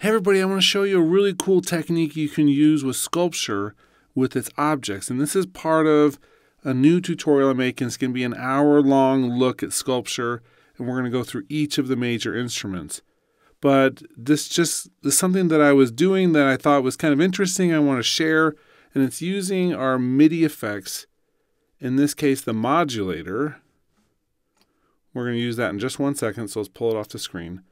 Hey everybody, I want to show you a really cool technique you can use with Sculpture with its objects. And this is part of a new tutorial I'm making. It's going to be an hour long look at Sculpture and we're going to go through each of the major instruments. But this just is something that I was doing that I thought was kind of interesting. I want to share and it's using our MIDI effects. In this case, the modulator. We're going to use that in just one second, so let's pull it off the screen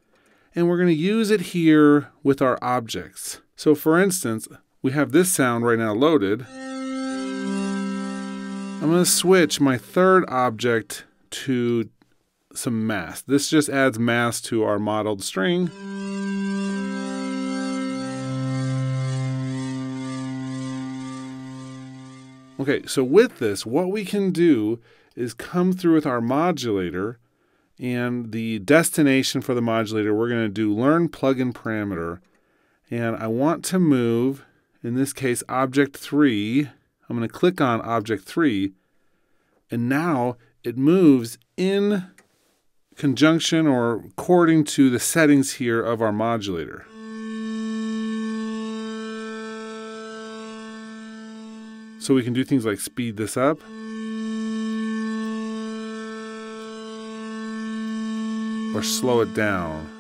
and we're going to use it here with our objects. So for instance, we have this sound right now loaded. I'm going to switch my third object to some mass. This just adds mass to our modeled string. Okay, so with this, what we can do is come through with our modulator and the destination for the modulator, we're going to do learn plugin parameter. And I want to move, in this case, object 3. I'm going to click on object 3. And now it moves in conjunction or according to the settings here of our modulator. So we can do things like speed this up. Or slow it down.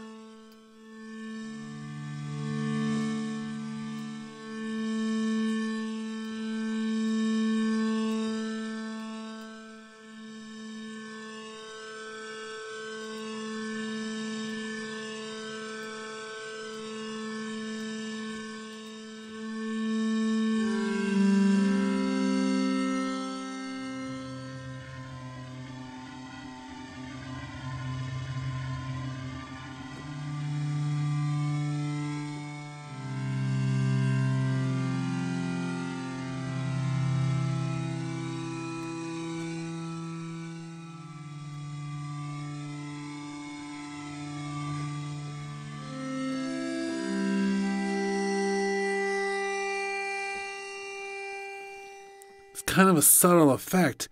Kind of a subtle effect,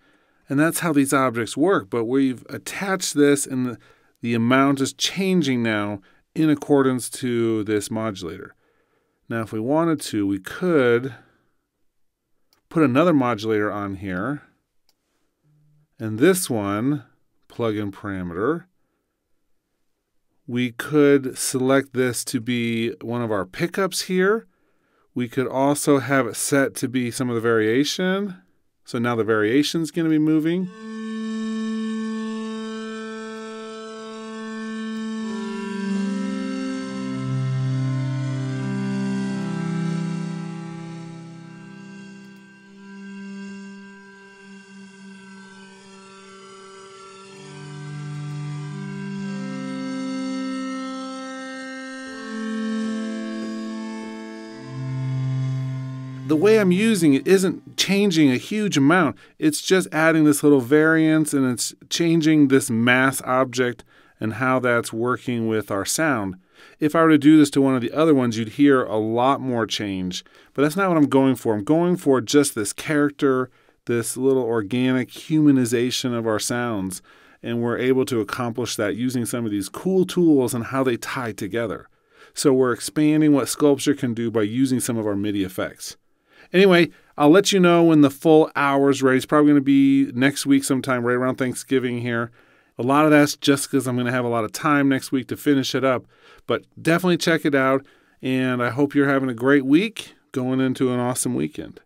and that's how these objects work. But we've attached this, and the, the amount is changing now in accordance to this modulator. Now, if we wanted to, we could put another modulator on here. And this one, plug in parameter, we could select this to be one of our pickups here. We could also have it set to be some of the variation. So now the variation is going to be moving. The way I'm using it isn't changing a huge amount. It's just adding this little variance and it's changing this mass object and how that's working with our sound. If I were to do this to one of the other ones, you'd hear a lot more change. But that's not what I'm going for. I'm going for just this character, this little organic humanization of our sounds. And we're able to accomplish that using some of these cool tools and how they tie together. So we're expanding what Sculpture can do by using some of our MIDI effects. Anyway, I'll let you know when the full hour's ready. It's probably going to be next week sometime, right around Thanksgiving here. A lot of that's just because I'm going to have a lot of time next week to finish it up. But definitely check it out. And I hope you're having a great week going into an awesome weekend.